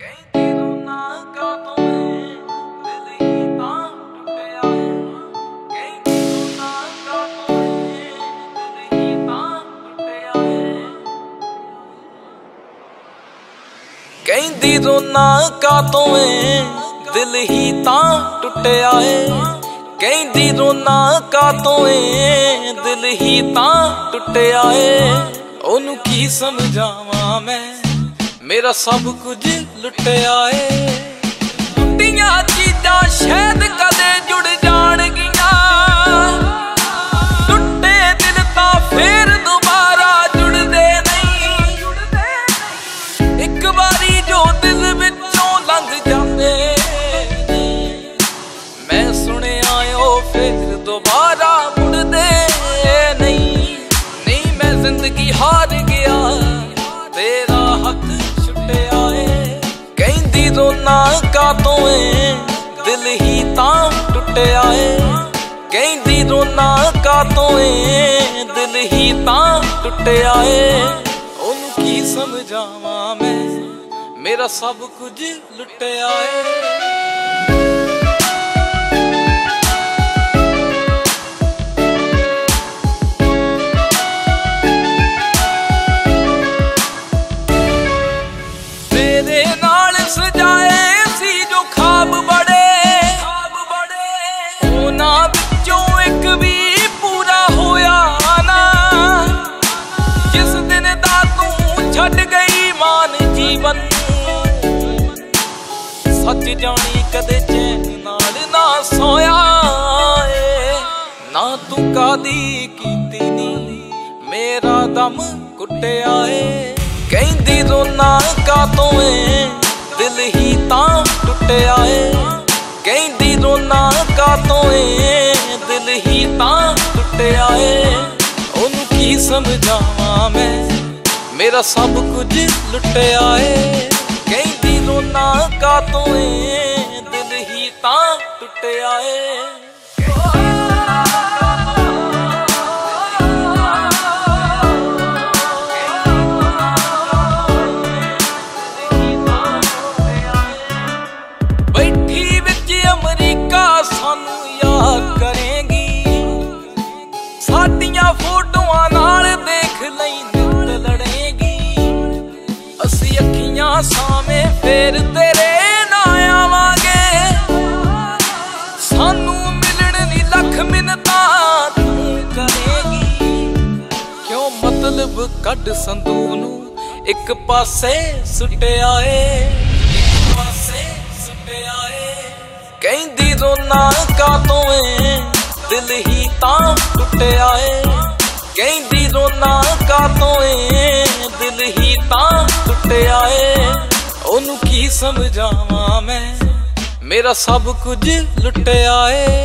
ਕਹਿੰਦੀ ਰੋਣਾ ਕਾਤੋਂ ਏ ਦਿਲ ਹੀ ਏ ਦਿਲ ਹੀ ਤਾਂ ਟੁੱਟਿਆ। ਏ ਕਹਿੰਦੀ ਰੋਣਾ ਕਾ ਤੋਂ ਦਿਲ ਹੀ ਤਾਂ ਟੁੱਟਿਆ। ਏ ਕਹਿੰਦੀ ਰੋਣਾ ਕਾਤੋਂ ਏ ਦਿਲ ਹੀ ਤਾਂ ਟੁੱਟਿਆ। ਏ ਉਹਨੂੰ ਕੀ ਸਮਝਾਵਾਂ ਮੈਂ? ਮੇਰਾ ਸਭ ਕੁਝ ਲੁੱਟਿਆ ਏ। ਕਹਿੰਦੀ ਕਾਤੋਂ ਏ ਦਿਲ ਹੀ ਤਾਂ ਟੁੱਟਿਆ ਏ। ਕਹਿੰਦੀ ਰੋਨਾ ਕਾਤੋਂ ਏ ਦਿਲ ਹੀ ਤਾਂ ਟੁੱਟਿਆ ਏ। ਉਹਨੂੰ ਕੀ ਸਮਝਾਵਾਂ ਮੈਂ? ਮੇਰਾ ਸਭ ਕੁਝ ਲੁੱਟਿਆ ਏ। ਜੀਵਨ ਸੱਚ ਜਾਣੀ ਕਦੇ ਚੈਨ ਨਾਲ ਨਾ ਸੋਇਆ ਏ। ਨਾ ਤੂੰ ਕਾਦੀ ਕੀਤੀ ਨੀ। ਮੇਰਾ ਦਮ ਕੁੱਟਿਆ ਏ। ਕਹਿੰਦੀ ਰੋਣਾ ਕਾਤੋਂ ਏ। ਦਿਲ ਹੀ ਤਾਂ ਟੁੱਟਿਆ ਏ। ਕਹਿੰਦੀ ਰੋਣਾ ਕਾਤੋਂ ਏ। ਦਿਲ ਹੀ ਤਾਂ ਟੁੱਟਿਆ ਏ। ਉਹਨੂੰ ਕੀ ਸਮਝਾਵਾਂ ਮੈਂ? ਮੇਰਾ ਸਭ ਕੁਝ ਲੁੱਟਿਆ ਏ। ਕਹਿੰਦੀ ਰੋਣਾ ਕਾਤੋਂ ਏ ਦਿਲ ਹੀ ਤਾਂ ਟੁੱਟਿਆ ਏ। ਅੱਖੀਆਂ ਸਾਵੇਂ ਫੇਰ ਤੇਰੇ ਨਾ ਆਵਾਂਗੇ। ਸਾਨੂੰ ਮਿਲਣ ਦੀ ਲੱਖ ਮਿੰਨਤਾਂ ਤੂੰ ਕਰੇਗੀ। ਕਿਉਂ ਮਤਲਬ ਕੱਢ ਸੰਦੂ ਨੂੰ? ਇੱਕ ਪਾਸੇ ਸੁੱਟਿਆ ਏ ਇੱਕ ਪਾਸੇ ਸੁੱਟਿਆ ਏ ਕਹਿੰਦੀ ਰੋਣਾ ਕਾਤੋਂ ਏ? ਦਿਲ ਹੀ ਤਾਂ ਟੁੱਟਿਆ ਏ ਕਹਿੰਦੀ ਰੋਣਾ ਕਾਤੋਂ ਏ? ਦਿਲ ਹੀ ਤਾਂ ਟੁੱਟਿਆ ਏ ਉਹਨੂੰ ਕੀ ਸਮਝਾਵਾਂ ਮੈਂ? ਮੇਰਾ ਸਭ ਕੁਝ ਲੁੱਟਿਆ ਏ।